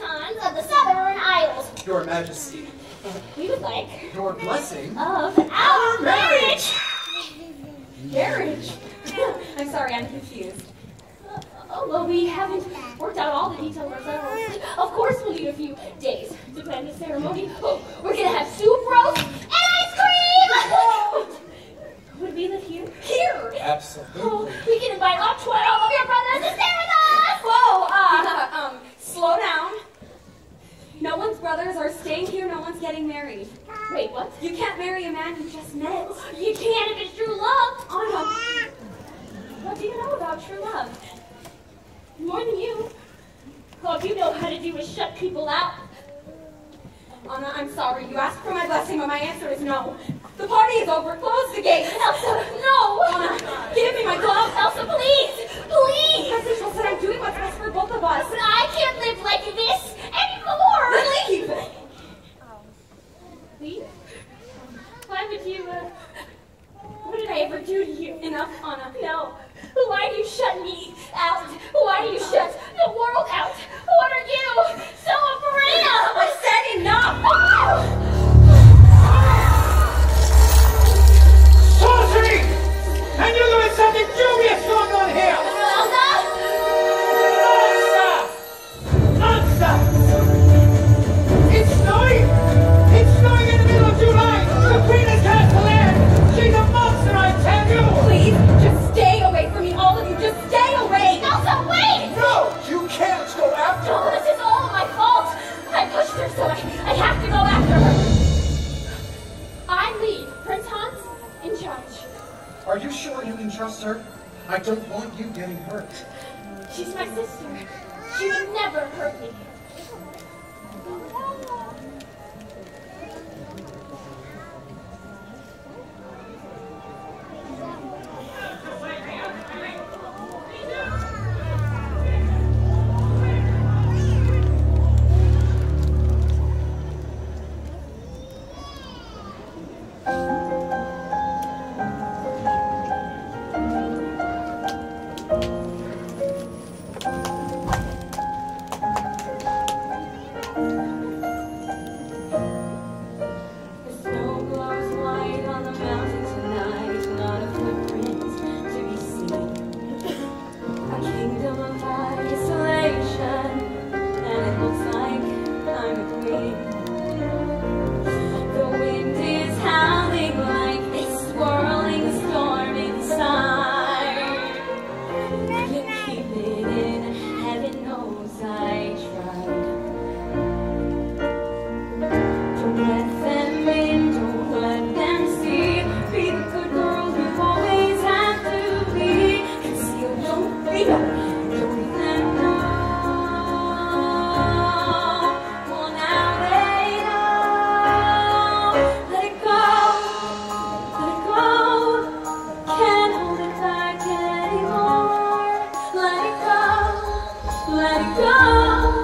Hans of the Southern Isles. Your Majesty. We would like Your blessing. of our marriage. Marriage? I'm sorry, I'm confused. Uh, oh, well, we haven't worked out all the details ourselves. Of course, we'll need a few days to plan the ceremony. Oh, are staying here, no one's getting married. Wait, what? You can't marry a man you just met. You can't if it's true love. Anna, What do you know about true love? More than you. All you know how to do is shut people out. Anna, I'm sorry. You asked for my blessing, but my answer is no. The party is over. Close the gate. You, uh... What did I ever do to you? Enough, Anna. No. Why do you shut me out? Why do you shut Are you sure you can trust her? I don't want you getting hurt. She's my sister. She would never hurt me. Let it go.